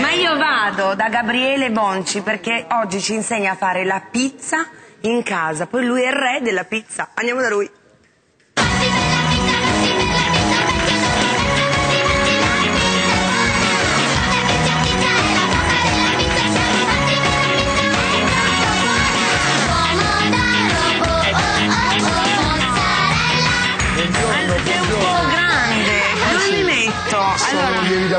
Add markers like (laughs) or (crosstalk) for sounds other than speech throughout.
Ma io vado da Gabriele Bonci perché oggi ci insegna a fare la pizza in casa. Poi lui è il re della pizza. Andiamo da lui.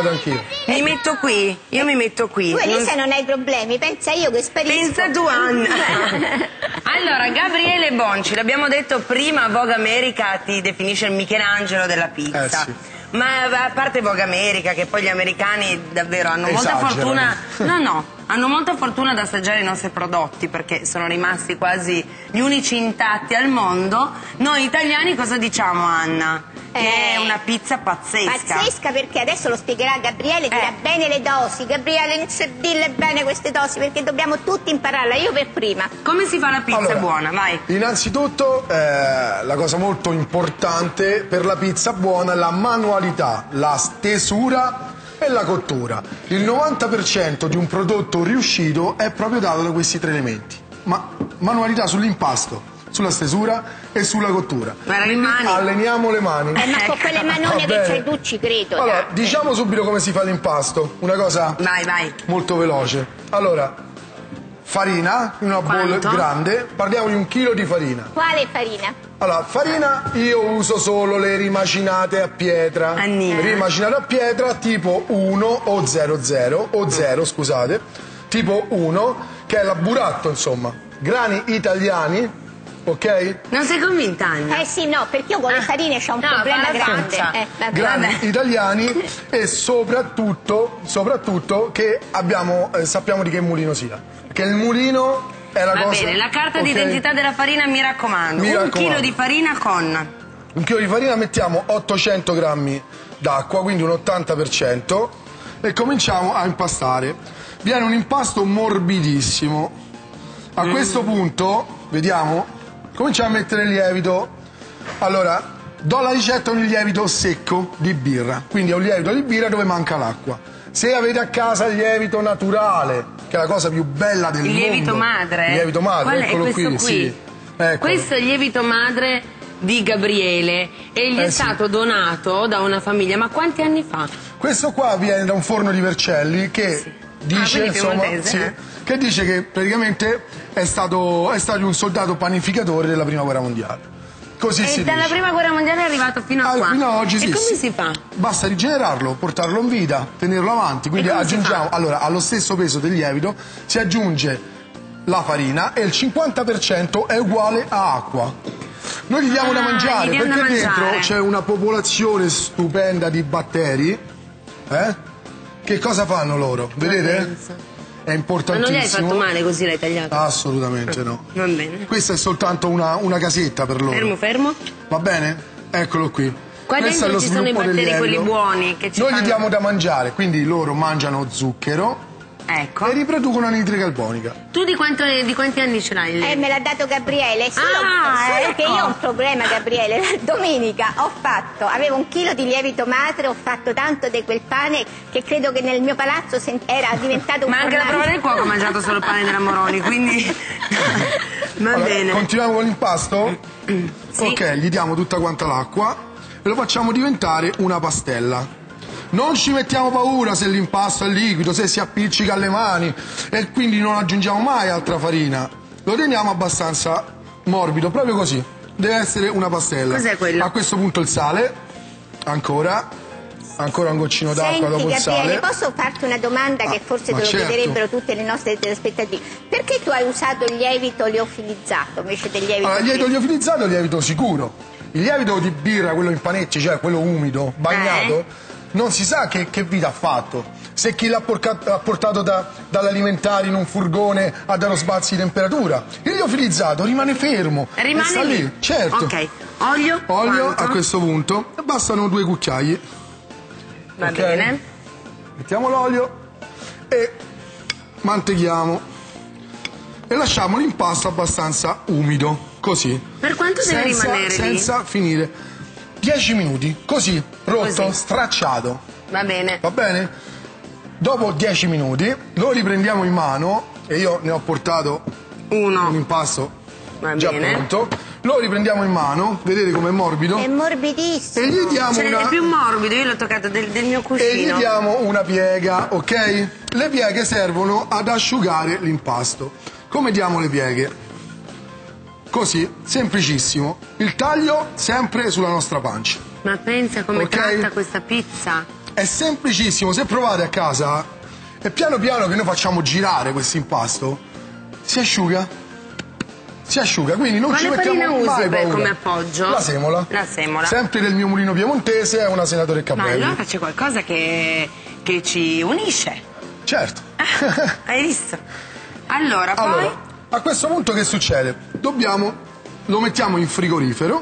Lievitato anch'io. mi metto qui. Io mi metto qui. Tu Non- Elisa non hai problemi, pensa io che sparisco. Pensa tu, Anna. (laughs) allora, Gabriele Bonci, l'abbiamo detto prima, Vogue America ti definisce il Michelangelo della pizza. Eh, sì. Ma a parte Vogue America, che poi gli americani davvero hanno molta Esagerano. fortuna. (laughs) No, no, hanno molta fortuna ad assaggiare i nostri prodotti perché sono rimasti quasi gli unici intatti al mondo. Noi italiani cosa diciamo, Anna? Che Eh, è una pizza pazzesca. Pazzesca perché adesso lo spiegherà Gabriele, dirà Eh. bene le dosi. Gabriele, inizia a dirle bene queste dosi perché dobbiamo tutti impararla, io per prima. Come si fa la pizza Allora, buona? Vai. Innanzitutto, eh, la cosa molto importante per la pizza buona è la manualità, la stesura e la cottura. Il 90% di un prodotto riuscito è proprio dato da questi tre elementi. Ma manualità sull'impasto, sulla stesura e sulla cottura. Mani. Alleniamo le mani. Eh, ma con quelle (laughs) Va manone che c'hai tu ci credo. Allora, diciamo subito come si fa l'impasto. Una cosa Vai, vai. molto veloce. Allora, farina, in una bowl grande. Parliamo di un chilo di farina. Quale farina? Allora, farina io uso solo le rimacinate a pietra. Annina. Rimacinate a pietra tipo 1 o 00 o 0, scusate. Tipo 1, che è la buratto, insomma. Grani italiani, ok? Non sei convinta, Anna? Eh sì, no, perché io con le farine c'ho un. No, problema grande. Eh, Vabbè. italiani e soprattutto, soprattutto che abbiamo, eh, sappiamo di che mulino sia. Che il mulino è la Va cosa... bene, la carta ok? d'identità della farina mi raccomando. Mi un raccomando. chilo di farina con. Un chilo di farina mettiamo 800 grammi d'acqua, quindi un 80%, e cominciamo a impastare. Viene un impasto morbidissimo. A Mm. questo punto, vediamo, cominciamo a mettere il lievito. Allora, do la ricetta di un lievito secco di birra, quindi è un lievito di birra dove manca l'acqua. Se avete a casa il lievito naturale, che è la cosa più bella del Il mondo. lievito madre. Il lievito madre, Qual è eccolo questo qui. qui? Sì. Eccolo. Questo è il lievito madre di Gabriele e gli Eh è sì. stato donato da una famiglia. Ma quanti anni fa? Questo qua viene da un forno di Vercelli che dice, Ah, insomma, sì, eh? che dice che praticamente è stato, è stato un soldato panificatore della prima guerra mondiale. Così si E dalla dice. prima guerra mondiale è arrivato fino a Ah, qua. fino a oggi e sì, come sì. si fa? Basta rigenerarlo, portarlo in vita, tenerlo avanti. Quindi E come si aggiungiamo, allora, allo stesso peso del lievito si aggiunge la farina e il 50% è uguale a acqua. Noi gli diamo da Ah, mangiare gli diamo perché da dentro mangiare. c'è una popolazione stupenda di batteri. Eh? Che cosa fanno loro? Vedete? È Ma importantissimo. non gli hai fatto male così l'hai tagliato? Assolutamente no. (laughs) Va bene. Questa è soltanto una, una casetta per loro. Fermo, fermo. Va bene? Eccolo qui. Qua Questo è dentro lo ci sono i batteri, quelli buoni, che ci Noi fanno- gli diamo da mangiare, quindi loro mangiano zucchero Ecco. e riproducono anidride carbonica. Tu di, quanto- di quanti anni ce l'hai? Eh, me l'ha dato Gabriele. Solo, Ah, solo ecco. che io ho un problema, Gabriele. Domenica ho fatto, avevo un chilo di lievito madre, ho fatto tanto di quel pane che credo che nel mio palazzo era diventato un Ma anche la prova del cuoco ha mangiato solo il pane della Moroni, quindi (laughs) va Allora, bene. Continuiamo con l'impasto? Sì. Ok, gli diamo tutta quanta l'acqua e lo facciamo diventare una pastella. Non ci mettiamo paura se l'impasto è liquido, se si appiccica alle mani e quindi non aggiungiamo mai altra farina. Lo teniamo abbastanza morbido, proprio così. Deve essere una pastella. Cos'è quello? A questo punto il sale, ancora, ancora un goccino d'acqua dopo il Gabriele, sale. posso farti una domanda che forse te lo certo. chiederebbero tutte le nostre telespettatrici? Perché tu hai usato il lievito liofilizzato invece del lievito Allora, il lievito liofilizzato è il lievito sicuro. Il lievito di birra, quello in panetti, cioè quello umido, bagnato, Eh? Non si sa che, che vita ha fatto. Se chi l'ha portato da- dall'alimentare in un furgone ha dato spazi di temperatura. Il liofilizzato rimane fermo. Rimane sta lì. Certo. Ok. Olio? Olio Quanto? a questo punto. e Bastano due cucchiai. Va ok. bene. Mettiamo l'olio e manteghiamo. E lasciamo l'impasto abbastanza umido, così. Per quanto deve senza, rimanere lì? senza finire 10 minuti così rotto Così. stracciato Va bene. va bene dopo 10 minuti lo riprendiamo in mano e io ne ho portato Uno. un impasto Va già bene. pronto. Lo riprendiamo in mano, vedete com'è morbido? È morbidissimo. E gli diamo Cioè, una è più morbido, io l'ho toccato del, del mio e gli cuscino. diamo una piega, ok? Le pieghe servono ad asciugare l'impasto. Come diamo le pieghe? Così, semplicissimo. Il taglio sempre sulla nostra pancia. Ma pensa come Ok. tratta questa pizza. È semplicissimo, se provate a casa e piano piano che noi facciamo girare questo impasto, si asciuga. Si asciuga, quindi non Quale ci mettiamo usi mai per- come appoggio? La semola. La semola. Sempre del mio mulino piemontese, è una senatore Ma Capelli. allora c'è qualcosa che, che ci unisce. Certo. (laughs) Hai visto? Allora, poi... Allora, a questo punto che succede? Dobbiamo, lo mettiamo in frigorifero,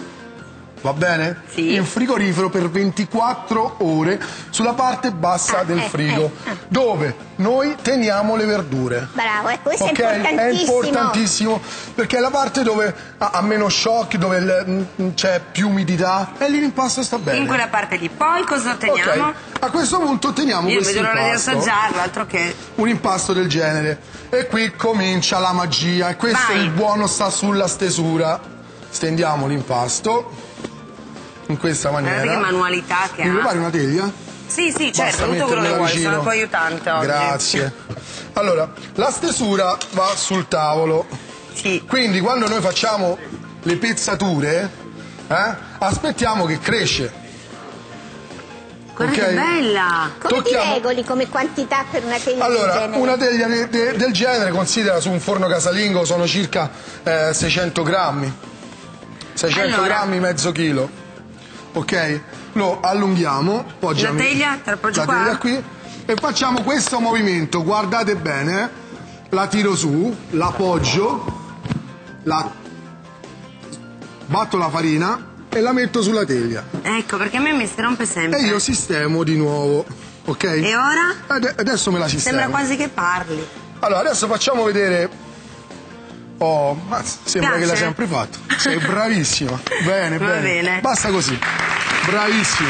va bene? Sì. In frigorifero per 24 ore sulla parte bassa Ah, del eh, frigo, eh, eh. dove noi teniamo le verdure. Bravo, eh, questo Ok, è importantissimo. importantissimo perché è la parte dove ha, ha meno shock, dove mm, c'è più umidità e lì l'impasto sta bene. In quella parte lì. Poi cosa otteniamo? Ok, a questo punto otteniamo Io questo vedo l'ora di assaggiarlo, altro che... un impasto del genere. E qui comincia la magia, e questo Vai. il buono sta sulla stesura. Stendiamo l'impasto in questa maniera. Guardate che manualità che Mi ha. prepari una teglia? Sì, sì, Basta certo, tutto quello che vuoi, vicino. sono il tuo aiutante oggi. Grazie. Allora, la stesura va sul tavolo. Sì. Quindi quando noi facciamo le pezzature, eh, aspettiamo che cresce. Guarda Ok. che bella! Come Tocchiamo- ti regoli come quantità per una teglia del Allora, genere? una teglia de- de- del genere, considera su un forno casalingo, sono circa eh, 600 grammi. 600 Allora. grammi, mezzo chilo. Ok? Lo allunghiamo. poggiami La teglia? Te la teglia qui. E facciamo questo movimento. Guardate bene. La tiro su, la appoggio, la batto la farina e la metto sulla teglia. Ecco, perché a me mi si rompe sempre. E io sistemo di nuovo. Ok? E ora? Ade- adesso me la sistemo. Sembra quasi che parli. Allora, adesso facciamo vedere. Oh, ma sembra Piace? che l'hai sempre fatto. Sei bravissima. Bene, (laughs) Va bene. bene. Basta così. Bravissimo.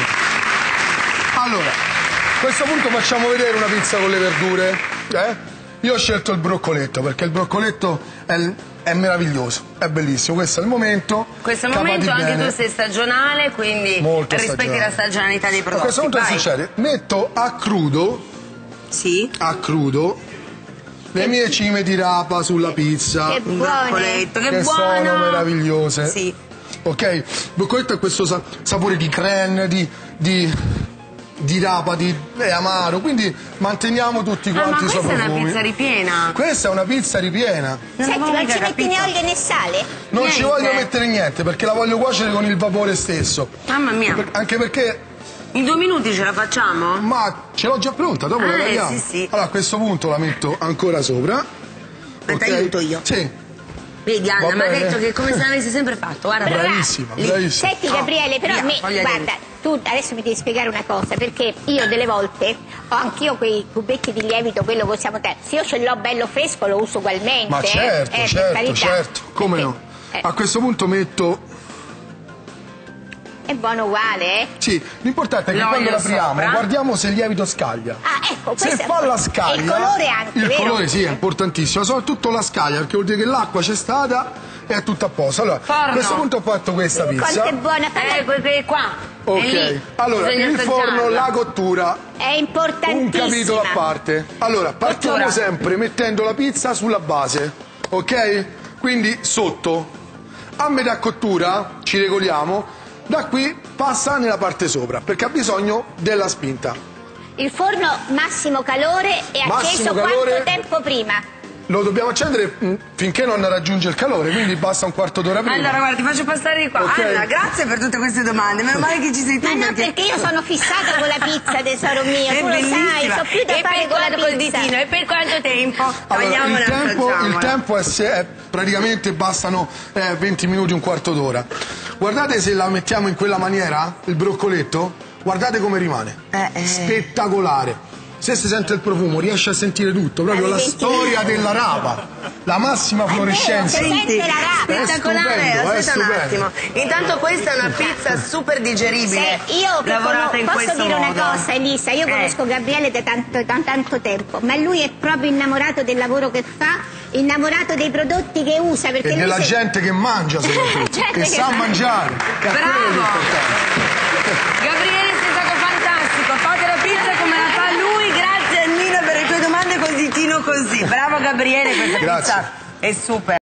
Allora, a questo punto facciamo vedere una pizza con le verdure. eh? Io ho scelto il broccoletto perché il broccoletto è, è meraviglioso, è bellissimo. Questo è il momento. Questo è il momento anche bene. tu sei stagionale, quindi Molto rispetti stagionale. la stagionalità dei A prodotti. questo punto Vai. succede? Metto a crudo Sì. a crudo le mie cime di rapa sulla pizza Che buone. che, che sono meravigliose. Sì. Ok? Il broccoletto ha questo sa- sapore di crème, di, di, di rapa, di è amaro, quindi manteniamo tutti Ah, ma quanti suoi questa è una pizza ripiena. Questa è una pizza ripiena. Non Senti, mica ci metti né olio né sale? Non ci Niente. voglio mettere niente perché la voglio cuocere con il vapore stesso. Mamma mia. Anche perché, In due minuti ce la facciamo? ma ce l'ho già pronta, dopo la Ah, eh, tagliamo. sì, sì. Allora a questo punto la metto ancora sopra. Ma ok? ti aiuto io. Sì, Vedi Anna, mi ha detto che come se l'avessi sempre fatto. Guarda, bravissima, Lì. bravissima. Senti Gabriele, però via, me- guarda, tu adesso mi devi spiegare una cosa, perché io delle volte ho anch'io quei cubetti di lievito, quello che usiamo te. Se io ce l'ho bello fresco lo uso ugualmente. Ma eh. certo, Eh, per certo, carità. certo, come Perché- no? eh, A questo punto metto È buono uguale, eh? Sì, l'importante è che L'olio quando l'apriamo sopra. guardiamo se il lievito scaglia. Ah, ecco, Se questo fa la scaglia. E il colore anche, Il vero? colore sì, è importantissimo, soprattutto la scaglia, perché vuol dire che l'acqua c'è stata e è tutto a posto. Allora, Forno. a questo punto ho fatto questa Quanto pizza. è buona, Eh, que- que- qua. Ok, allora Bisogna il forno, la cottura, è un importantissima. capitolo a parte. Allora, partiamo Cottura. sempre mettendo la pizza sulla base, ok? Quindi sotto. A metà cottura ci regoliamo, da qui passa nella parte sopra, perché ha bisogno della spinta. Il forno massimo calore è Massimo acceso calore. quanto tempo prima? Lo dobbiamo accendere mm, finché non raggiunge il calore, quindi basta un quarto d'ora prima. Allora, guarda, ti faccio passare di qua. Ok. Anna, grazie per tutte queste domande. Meno male che ci sei tu. Ma no, perché io sono fissata con la pizza, tesoro (laughs) mio, È tu lo sai, bellissima. so più da e fare con la col ditino? E per quanto tempo? Allora, Togliamola il tempo, il tempo è, se- è praticamente bastano eh, 20 minuti, un quarto d'ora. Guardate se la mettiamo in quella maniera, il broccoletto, guardate come rimane. Eh, eh. Spettacolare. Se si sente il profumo riesce a sentire tutto, proprio la Alle 20. storia della rapa, la massima fluorescenza. Senti, la rapa. È spettacolare, stupendo, aspetta un attimo. Intanto questa è una pizza super digeribile, Se io lavorata in posso dire modo. una cosa Elisa, io Eh. conosco Gabriele da tanto, da tanto tempo, ma lui è proprio innamorato del lavoro che fa, innamorato dei prodotti che usa. Perché E della se- gente che mangia soprattutto, (laughs) che che sa mangia. mangiare. Che è quello Bravo! Gabriele sei stato fantastico, fate la pizza come la fa lui, grazie Nino per le tue domande così Tino così. Bravo Gabriele, questa Grazie. pizza è super.